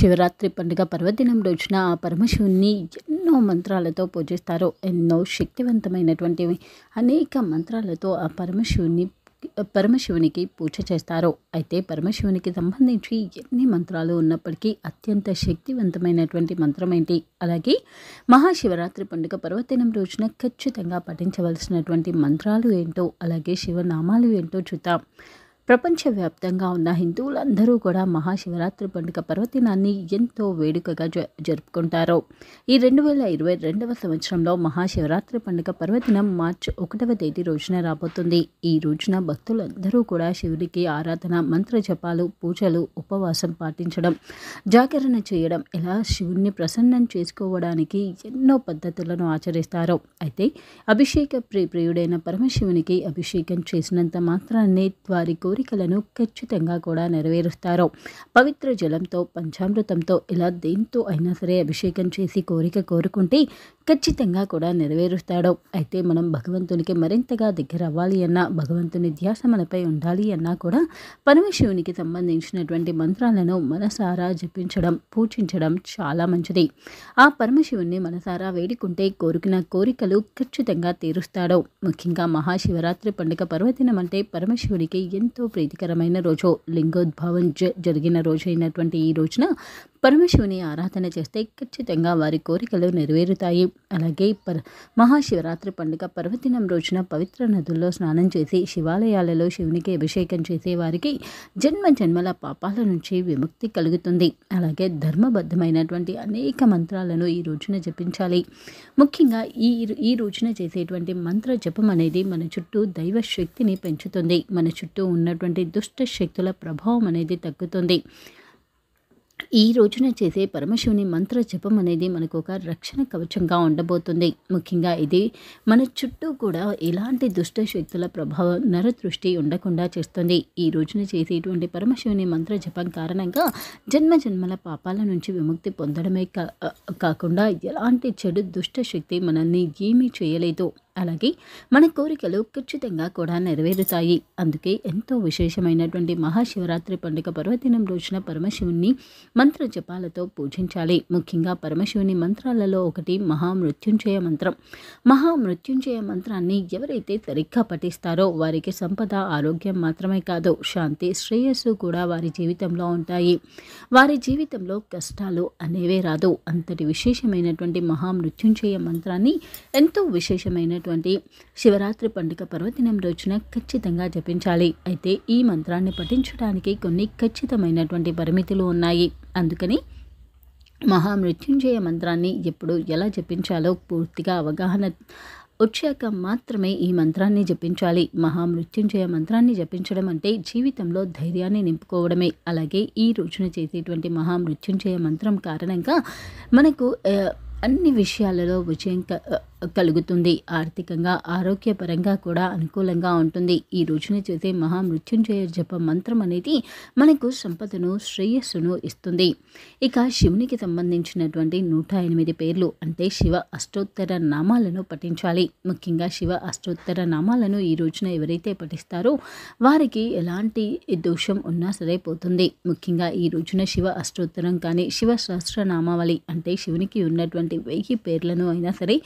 శివరాత్రి పండుగ పర్వదినం రోజున ఆ పరమశివుణ్ణి ఎన్నో మంత్రాలతో పూజిస్తారు. ఎన్నో శక్తివంతమైనటువంటివి అనేక మంత్రాలతో ఆ పరమశివుని పరమశివునికి పూజ చేస్తారు. అయితే పరమశివునికి సంబంధించి ఎన్ని మంత్రాలు ఉన్నప్పటికీ అత్యంత శక్తివంతమైనటువంటి మంత్రం ఏంటి? అలాగే మహాశివరాత్రి పండుగ పర్వదినం రోజున ఖచ్చితంగా పఠించవలసినటువంటి మంత్రాలు ఏంటో అలాగే శివనామాలు ఏంటో చూద్దాం. ప్రపంచవ్యాప్తంగా ఉన్న హిందువులందరూ కూడా మహాశివరాత్రి పండుగ పర్వదినాన్ని ఎంతో వేడుకగా జ జరుపుకుంటారు. ఈ రెండు వేల ఇరవై రెండవ సంవత్సరంలో మహాశివరాత్రి పండుగ పర్వదినం మార్చి ఒకటవ తేదీ రోజున రాబోతుంది. ఈ రోజున భక్తులందరూ కూడా శివుడికి ఆరాధన మంత్ర జపాలు పూజలు ఉపవాసం పాటించడం జాగరణ చేయడం ఇలా శివుణ్ణి ప్రసన్నం చేసుకోవడానికి ఎన్నో పద్ధతులను ఆచరిస్తారు. అయితే అభిషేక ప్రియుడైన పరమశివునికి అభిషేకం చేసినంత మాత్రాన్ని వారి కోరికలను ఖచ్చితంగా కూడా నెరవేరుస్తారు. పవిత్ర జలంతో పంచామృతంతో ఇలా దేంతో అయినా సరే అభిషేకం చేసి కోరిక కోరుకుంటే ఖచ్చితంగా కూడా నెరవేరుస్తాడు. అయితే మనం భగవంతునికి మరింతగా దగ్గర అవ్వాలి అన్నా భగవంతుని ధ్యాస మనపై ఉండాలి అన్నా కూడా పరమశివునికి సంబంధించినటువంటి మంత్రాలను మనసారా జపించడం పూజించడం చాలా మంచిది. ఆ పరమశివుణ్ణి మనసారా వేడుకుంటే కోరుకున్న కోరికలు ఖచ్చితంగా తీరుస్తాడు. ముఖ్యంగా మహాశివరాత్రి పండుగ పర్వదినం అంటే పరమశివుడికి ఎంతో ప్రీతికరమైన రోజు. లింగోద్భావం జ జరిగిన రోజైనటువంటి ఈ రోజున పరమశివుని ఆరాధన చేస్తే ఖచ్చితంగా వారి కోరికలు నెరవేరుతాయి. అలాగే పర మహాశివరాత్రి పండుగ పర్వదినం రోజున పవిత్ర నదుల్లో స్నానం చేసి శివాలయాలలో శివునికి అభిషేకం చేసే వారికి జన్మ జన్మల పాపాల నుంచి విముక్తి కలుగుతుంది. అలాగే ధర్మబద్ధమైనటువంటి అనేక మంత్రాలను ఈ రోజున జపించాలి. ముఖ్యంగా ఈ ఈ రోజున చేసేటువంటి మంత్ర జపం అనేది మన చుట్టూ దైవ శక్తిని పెంచుతుంది. మన చుట్టూ ఉన్నటువంటి దుష్ట శక్తుల ప్రభావం అనేది తగ్గుతుంది. ఈ రోజున చేసే పరమశివుని మంత్ర జపం అనేది మనకు ఒక రక్షణ కవచంగా ఉండబోతుంది. ముఖ్యంగా ఇది మన చుట్టూ కూడా ఎలాంటి దుష్ట శక్తుల ప్రభావం నరదృష్టి ఉండకుండా చేస్తుంది. ఈ రోజున చేసేటువంటి పరమశివుని మంత్ర జపం కారణంగా జన్మ జన్మల పాపాల నుంచి విముక్తి పొందడమే కా కాకుండా ఎలాంటి చెడు దుష్ట శక్తి మనల్ని ఏమీ చేయలేదు. అలాగే మన కోరికలు ఖచ్చితంగా కూడా నెరవేరుతాయి. అందుకే ఎంతో విశేషమైనటువంటి మహాశివరాత్రి పండుగ పర్వదినం రోజున పరమశివుణ్ణి మంత్ర జపాలతో పూజించాలి. ముఖ్యంగా పరమశివుని మంత్రాలలో ఒకటి మహామృత్యుంజయ మంత్రం. మహామృత్యుంజయ మంత్రాన్ని ఎవరైతే సరిగ్గా పఠిస్తారో వారికి సంపద ఆరోగ్యం మాత్రమే కాదు శాంతి శ్రేయస్సు కూడా వారి జీవితంలో ఉంటాయి. వారి జీవితంలో కష్టాలు అనేవే రాదు. అంతటి విశేషమైనటువంటి మహామృత్యుంజయ మంత్రాన్ని ఎంతో విశేషమైన విశేషమైనటువంటి శివరాత్రి పండుగ పర్వదినం రోజున ఖచ్చితంగా జపించాలి. అయితే ఈ మంత్రాన్ని పఠించడానికి కొన్ని ఖచ్చితమైనటువంటి పరిమితులు ఉన్నాయి. అందుకని మహామృత్యుంజయ మంత్రాన్ని ఎప్పుడు ఎలా జపించాలో పూర్తిగా అవగాహన వచ్చాక మాత్రమే ఈ మంత్రాన్ని జపించాలి. మహామృత్యుంజయ మంత్రాన్ని జపించడం అంటే జీవితంలో ధైర్యాన్ని నింపుకోవడమే. అలాగే ఈ రోజున చేసేటువంటి మహామృత్యుంజయ మంత్రం కారణంగా మనకు అన్ని విషయాలలో విజయం కలుగుతుంది. ఆర్థికంగా ఆరోగ్యపరంగా కూడా అనుకూలంగా ఉంటుంది. ఈ రోజున చేసే మహామృత్యుంజయ జప మంత్రం అనేది మనకు సంపదను శ్రేయస్సును ఇస్తుంది. ఇక శివునికి సంబంధించినటువంటి నూట ఎనిమిది పేర్లు అంటే శివ అష్టోత్తర నామాలను పఠించాలి. ముఖ్యంగా శివ అష్టోత్తర నామాలను ఈ రోజున ఎవరైతే పఠిస్తారో వారికి ఎలాంటి దోషం ఉన్నా సరే పోతుంది. ముఖ్యంగా ఈ రోజున శివ అష్టోత్తరం కానీ శివ సహస్రనామావళి అంటే శివునికి ఉన్నటువంటి వెయ్యి పేర్లను అయినా సరే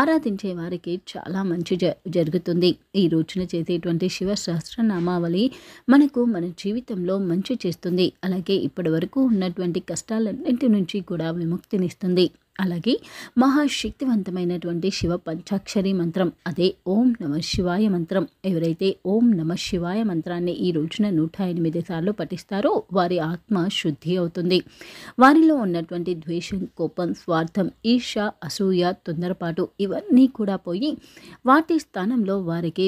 ఆరాధించే వారికి చాలా మంచి జ జరుగుతుంది. ఈ రోజున చేసేటువంటి శివ సహస్రనామావళి మనకు మన జీవితంలో మంచి చేస్తుంది. అలాగే ఇప్పటి వరకు ఉన్నటువంటి కష్టాలన్నింటి నుంచి కూడా విముక్తినిస్తుంది. అలాగే మహాశక్తివంతమైనటువంటి శివ పంచాక్షరి మంత్రం అదే ఓం నమ శివాయ మంత్రం. ఎవరైతే ఓం నమ శివాయ మంత్రాన్ని ఈ రోజున నూట ఎనిమిది సార్లు పఠిస్తారో వారి ఆత్మ శుద్ధి అవుతుంది. వారిలో ఉన్నటువంటి ద్వేషం కోపం స్వార్థం ఈర్ష అసూయ తొందరపాటు ఇవన్నీ కూడా పోయి వాటి స్థానంలో వారికి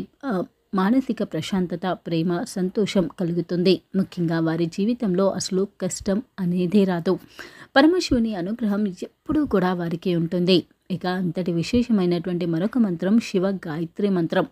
మానసిక ప్రశాంతత ప్రేమ సంతోషం కలుగుతుంది. ముఖ్యంగా వారి జీవితంలో అసలు కష్టం అనేదే రాదు. పరమశివుని అనుగ్రహం ఎప్పుడూ కూడా వారికి ఉంటుంది. ఇక అంతటి విశేషమైనటువంటి మరొక మంత్రం శివ గాయత్రి మంత్రం.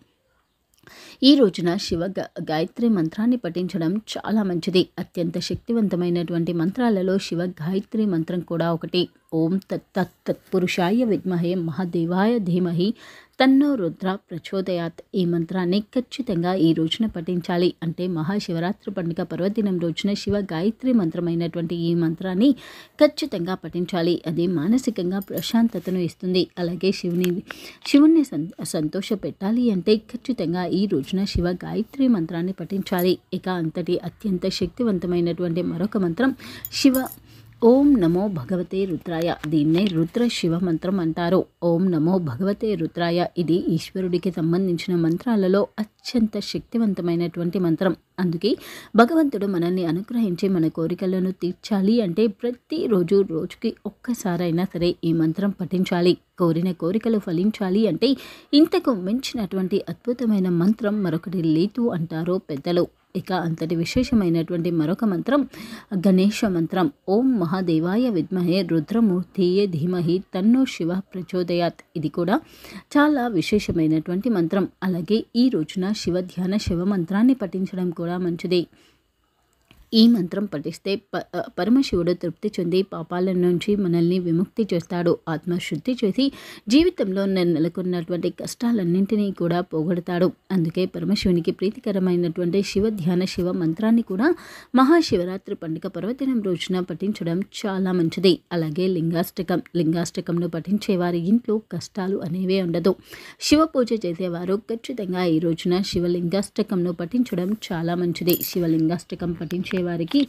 ఈ రోజున శివ గాయత్రి మంత్రాన్ని పఠించడం చాలా మంచిది. అత్యంత శక్తివంతమైనటువంటి మంత్రాలలో శివ గాయత్రి మంత్రం కూడా ఒకటి. ఓం తత్ తత్ తత్పురుషాయ విద్మహే మహాదేవాయ ధీమహి తన్నో రుద్ర ప్రచోదయాత్ ఈ మంత్రాన్ని ఖచ్చితంగా ఈ రోజున పఠించాలి. అంటే మహాశివరాత్రి పండుగ పర్వదినం రోజున శివ గాయత్రి మంత్రమైనటువంటి ఈ మంత్రాన్ని ఖచ్చితంగా పఠించాలి. అది మానసికంగా ప్రశాంతతను ఇస్తుంది. అలాగే శివుని శివుణ్ణి సం సంతోష పెట్టాలి అంటే ఖచ్చితంగా ఈ రోజున శివ గాయత్రి మంత్రాన్ని పఠించాలి. ఇక అంతటి అత్యంత శక్తివంతమైనటువంటి మరొక మంత్రం శివ ఓం నమో భగవతే రుద్రాయ. దీన్నే రుద్ర శివ మంత్రం అంటారు. ఓం నమో భగవతే రుద్రాయ. ఇది ఈశ్వరుడికి సంబంధించిన మంత్రాలలో అత్యంత శక్తివంతమైనటువంటి మంత్రం. అందుకే భగవంతుడు మనల్ని అనుగ్రహించి మన కోరికలను తీర్చాలి అంటే ప్రతిరోజు రోజుకి ఒక్కసారైనా సరే ఈ మంత్రం పఠించాలి. కోరిన కోరికలు ఫలించాలి అంటే ఇంతకు మించినటువంటి అద్భుతమైన మంత్రం మరొకటి లేదు అంటారు పెద్దలు. ఇక అంతటి విశేషమైనటువంటి మరొక మంత్రం గణేష మంత్రం. ఓం మహాదేవాయ విద్మహే రుద్రమూర్తియే ధీమహి తన్నో శివ ప్రచోదయాత్. ఇది కూడా చాలా విశేషమైనటువంటి మంత్రం. అలాగే ఈ రోజున శివ ధ్యాన శివ మంత్రాన్ని పఠించడం కూడా మంచిది. ఈ మంత్రం పఠిస్తే ప పరమశివుడు తృప్తి చెంది పాపాల నుంచి మనల్ని విముక్తి చేస్తాడు. ఆత్మశుద్ధి చేసి జీవితంలో నెలకొన్నటువంటి కష్టాలన్నింటినీ కూడా పోగొడతాడు. అందుకే పరమశివునికి ప్రీతికరమైనటువంటి శివ ధ్యాన శివ మంత్రాన్ని కూడా మహాశివరాత్రి పండుగ పర్వదినం రోజున పఠించడం చాలా మంచిది. అలాగే లింగాష్టకం లింగాష్టకంను పఠించే వారి ఇంట్లో కష్టాలు అనేవే ఉండదు. శివ పూజ చేసేవారు ఖచ్చితంగా ఈ రోజున శివలింగాష్టకంను పఠించడం చాలా మంచిది. శివలింగాష్టకం పఠించే వారికి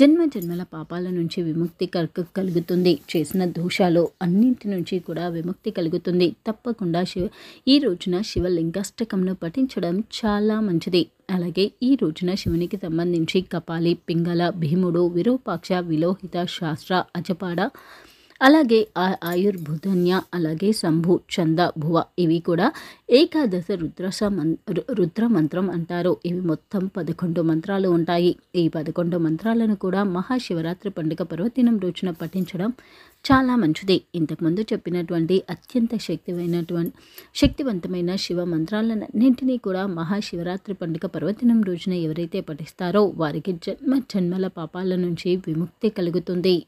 జన్మ జన్మల పాపాల నుంచి విముక్తి కలుగు కలుగుతుంది. చేసిన దోషాలు అన్నింటి నుంచి కూడా విముక్తి కలుగుతుంది. తప్పకుండా శివ ఈ రోజున శివలింగాష్టకంను పఠించడం చాలా మంచిది. అలాగే ఈ రోజున శివునికి సంబంధించి కపాలి పింగళ భీముడు విరూపాక్ష విలోహిత శాస్త్ర అజపాడ అలాగే ఆ ఆయుర్భుధన్య అలాగే శంభు చంద భువ ఇవి కూడా ఏకాదశ రుద్రస మన్ రుద్ర మంత్రం అంటారు. ఇవి మొత్తం పదకొండు మంత్రాలు ఉంటాయి. ఈ పదకొండు మంత్రాలను కూడా మహాశివరాత్రి పండుగ పర్వదినం రోజున పఠించడం చాలా మంచిది. ఇంతకుముందు చెప్పినటువంటి అత్యంత శక్తివైనటువంటి శక్తివంతమైన శివ మంత్రాలన్నింటినీ కూడా మహాశివరాత్రి పండుగ పర్వదినం రోజున ఎవరైతే పఠిస్తారో వారికి జన్మ జన్మల పాపాల నుంచి విముక్తి కలుగుతుంది.